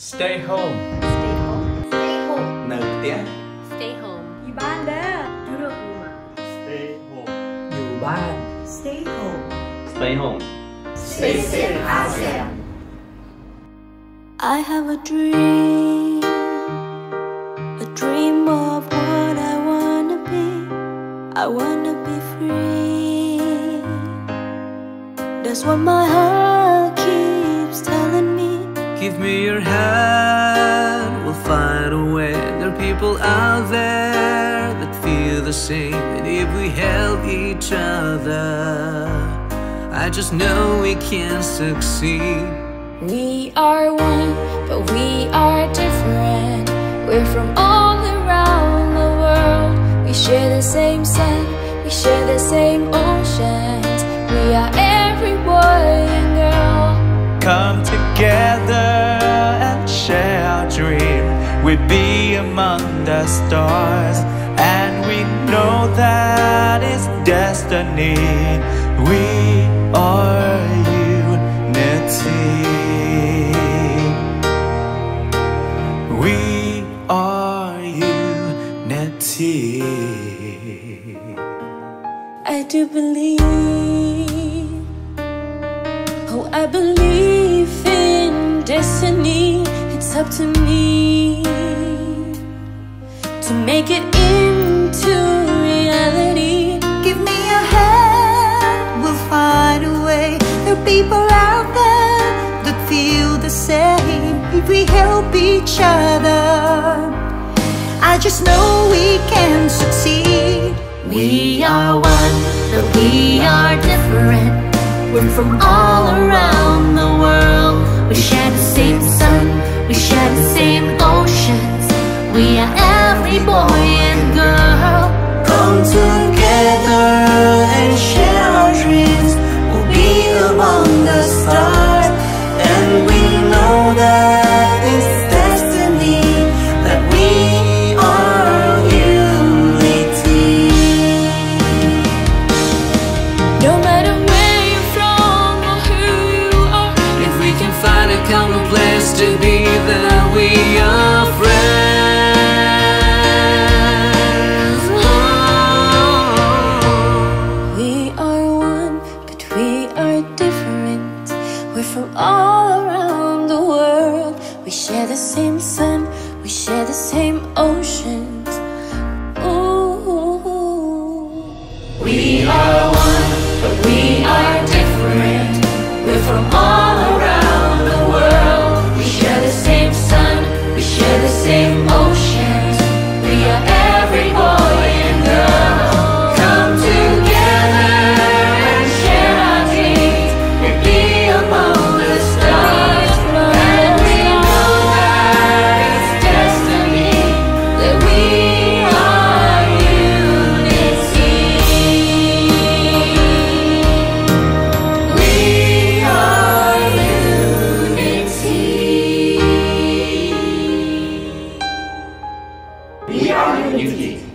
Stay home Stay home Stay home នៅផ្ទះ Stay home อยู่บ้านเด้ออยู่โรงพยาบาล Stay home อยู่บ้าน Stay home Stay home Stay safe ASEAN I have a dream, a dream of what I wanna be. I wanna be free. That's what my heart keeps telling me. Give me your hand, we'll find a way. There are people out there that feel the same. And if we help each other, I just know we can succeed. We are one, but we are different. We're from all around the world. We share the same sun, we share the same oceans. We'll be among the stars And we know that it's destiny We are unity We are unity I do believe. Oh, I believe in destiny. It's up to me to make it into reality. Give me a hand, we'll find a way. There are people out there that feel the same. If we help each other, I just know we can succeed. We are one, but we are different. We're from all around the world. We share the same oceans. We are every boy and girl. Come together We share the same oceans. Ooh. We are one, but we are different. We're from all around the world. We share the same sun, we share the same We are unity.